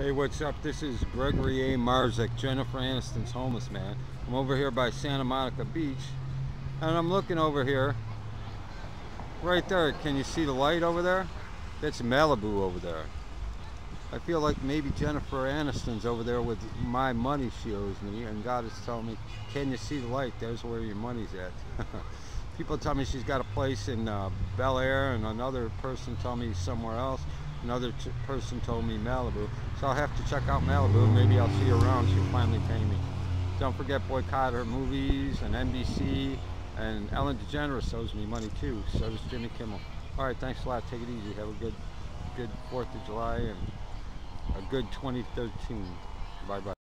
Hey, what's up? This is Gregory A. Marzik, Jennifer Aniston's homeless man. I'm over here by Santa Monica Beach, and I'm looking over here. Right there, can you see the light over there? That's Malibu over there. I feel like maybe Jennifer Aniston's over there with my money she owes me, and God is telling me, can you see the light? There's where your money's at. People tell me she's got a place in uh, Bel Air, and another person tell me somewhere else. Another person told me Malibu. So I'll have to check out Malibu. Maybe I'll see her around. She'll finally pay me. Don't forget boycott her movies and NBC. And Ellen DeGeneres owes me money too. So does Jimmy Kimmel. All right, thanks a lot. Take it easy. Have a good, good 4th of July and a good 2013. Bye-bye.